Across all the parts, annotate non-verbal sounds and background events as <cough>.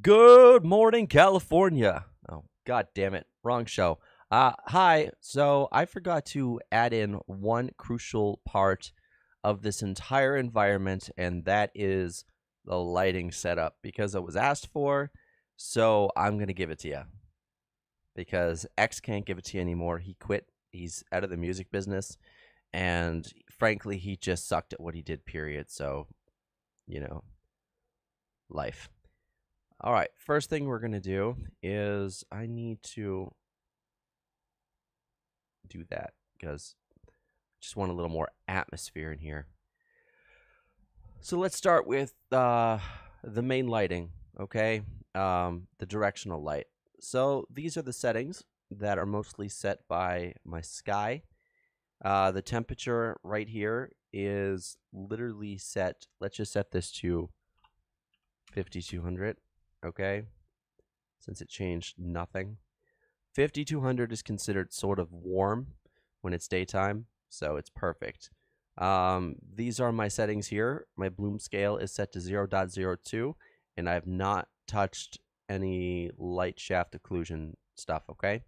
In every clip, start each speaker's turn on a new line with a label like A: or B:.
A: Good morning, California. Oh, god damn it. Wrong show. Uh, hi. So I forgot to add in one crucial part of this entire environment, and that is the lighting setup because it was asked for. So I'm going to give it to you because X can't give it to you anymore. He quit. He's out of the music business. And frankly, he just sucked at what he did, period. So, you know, life. All right, first thing we're going to do is I need to do that because I just want a little more atmosphere in here. So let's start with uh, the main lighting, okay? Um, the directional light. So these are the settings that are mostly set by my sky. Uh, the temperature right here is literally set, let's just set this to 5200 okay? Since it changed nothing. 5200 is considered sort of warm when it's daytime, so it's perfect. Um, these are my settings here. My bloom scale is set to 0.02, and I have not touched any light shaft occlusion stuff, okay?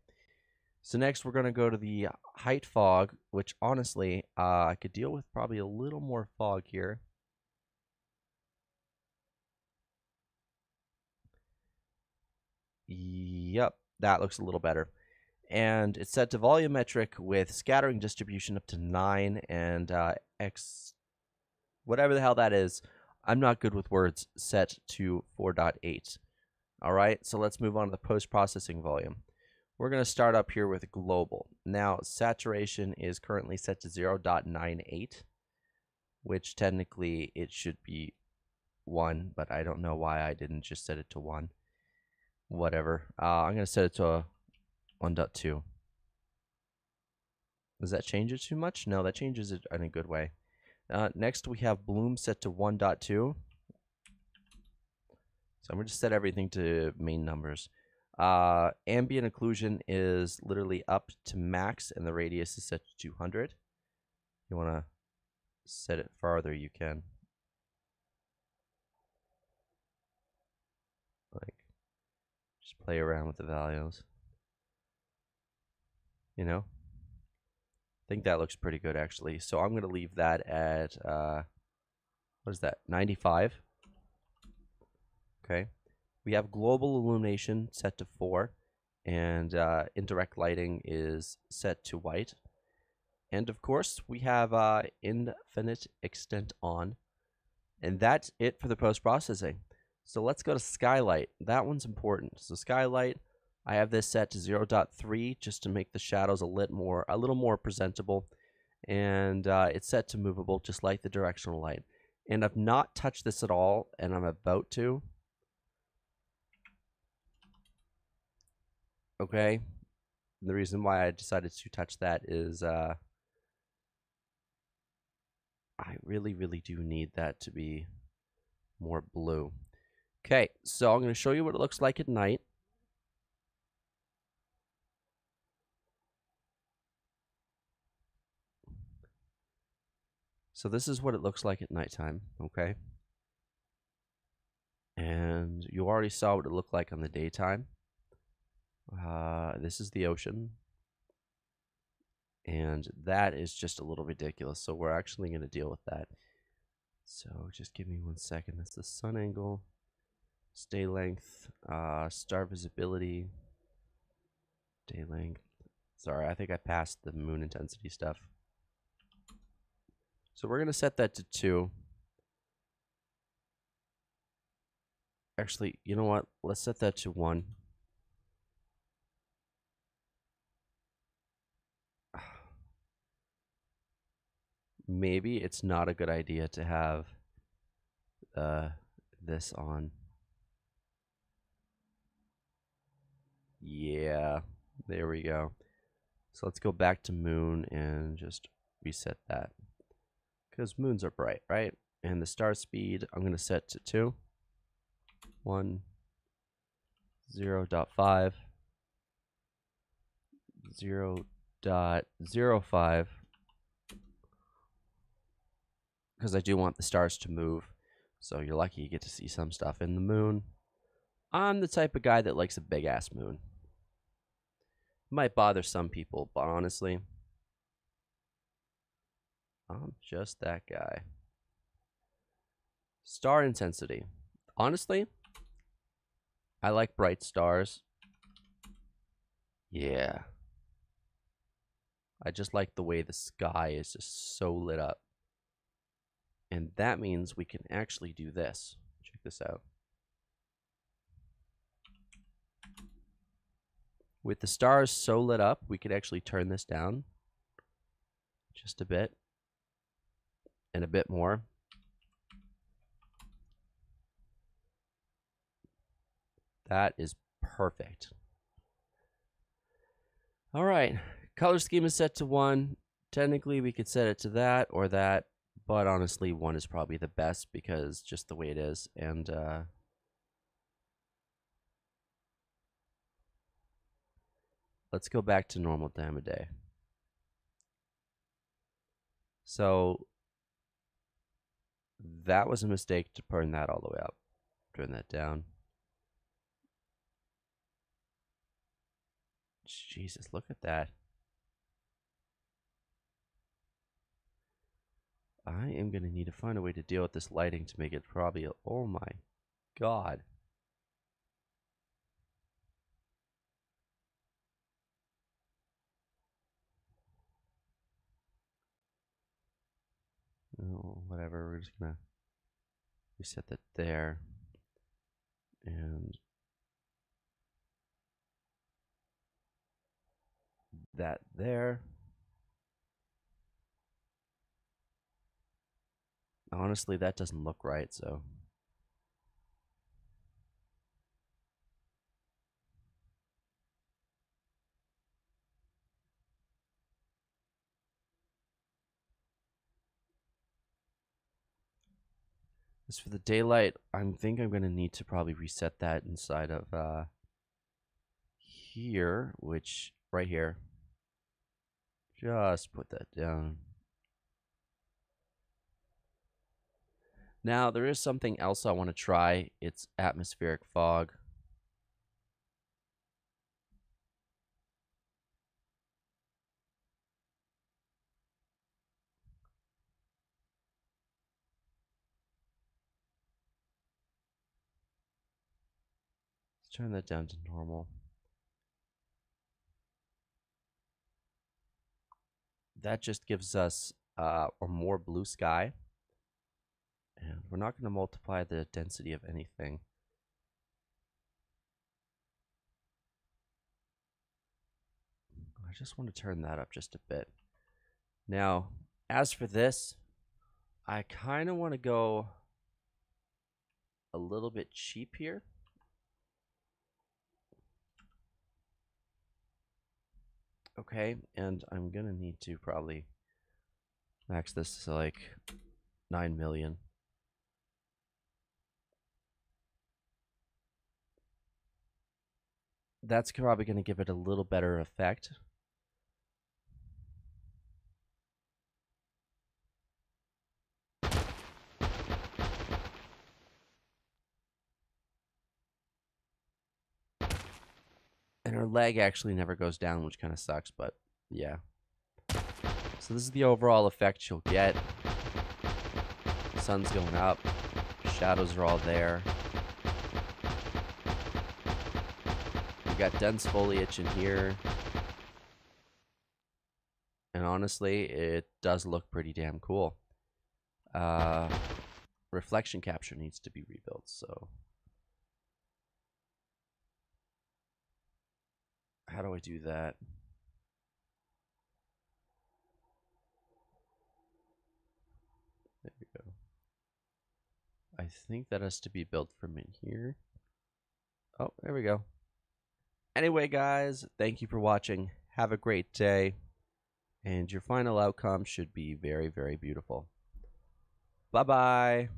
A: So next we're going to go to the height fog, which honestly, uh, I could deal with probably a little more fog here. Yep, that looks a little better. And it's set to volumetric with scattering distribution up to 9 and uh, X, whatever the hell that is. I'm not good with words, set to 4.8. All right, so let's move on to the post-processing volume. We're going to start up here with global. Now, saturation is currently set to 0.98, which technically it should be 1, but I don't know why I didn't just set it to 1 whatever. Uh, I'm going to set it to a 1.2. Does that change it too much? No, that changes it in a good way. Uh, next, we have bloom set to 1.2. So I'm to just set everything to main numbers. Uh, ambient occlusion is literally up to max, and the radius is set to 200. You want to set it farther, you can. Play around with the values. You know? I think that looks pretty good actually. So I'm going to leave that at, uh, what is that, 95? Okay. We have global illumination set to 4, and uh, indirect lighting is set to white. And of course, we have uh, infinite extent on, and that's it for the post-processing. So let's go to skylight. That one's important. So skylight, I have this set to 0.3 just to make the shadows a little more a little more presentable. And uh, it's set to movable just like the directional light. And I've not touched this at all, and I'm about to. Okay. The reason why I decided to touch that is uh, I really, really do need that to be more blue. Okay, so I'm going to show you what it looks like at night. So this is what it looks like at nighttime, okay? And you already saw what it looked like on the daytime. Uh, this is the ocean. And that is just a little ridiculous, so we're actually going to deal with that. So just give me one second. That's the sun angle stay length, uh, star visibility, day length. Sorry, I think I passed the moon intensity stuff. So we're going to set that to 2. Actually, you know what? Let's set that to 1. <sighs> Maybe it's not a good idea to have uh, this on. Yeah, there we go. So let's go back to moon and just reset that. Because moons are bright, right? And the star speed, I'm going to set to 2. 1, 0 0.5, 0 0.05. Because I do want the stars to move. So you're lucky you get to see some stuff in the moon. I'm the type of guy that likes a big ass moon. Might bother some people, but honestly, I'm just that guy. Star intensity. Honestly, I like bright stars. Yeah. I just like the way the sky is just so lit up. And that means we can actually do this. Check this out. With the stars so lit up, we could actually turn this down just a bit and a bit more. That is perfect. All right, color scheme is set to one. Technically, we could set it to that or that, but honestly, one is probably the best because just the way it is. And uh, let's go back to normal time of day. So that was a mistake to turn that all the way up. Turn that down. Jesus, look at that. I am going to need to find a way to deal with this lighting to make it probably, oh my god. Oh, whatever, we're just gonna reset that there. And that there. Honestly, that doesn't look right, so. As for the daylight, I think I'm going to need to probably reset that inside of uh, here, which right here. Just put that down. Now, there is something else I want to try. It's atmospheric fog. Turn that down to normal. that just gives us uh, a more blue sky. And we're not going to multiply the density of anything. I just want to turn that up just a bit. Now, as for this, I kind of want to go a little bit cheap here. Okay, and I'm gonna need to probably max this to like 9 million. That's probably going to give it a little better effect. And her leg actually never goes down, which kind of sucks, but yeah. So this is the overall effect you'll get. sun's going up. Shadows are all there. We've got dense foliage in here. And honestly, it does look pretty damn cool. Uh, reflection capture needs to be rebuilt, so... How do I do that? There we go. I think that has to be built from in here. Oh, there we go. Anyway, guys, thank you for watching. Have a great day. And your final outcome should be very, very beautiful. Bye-bye.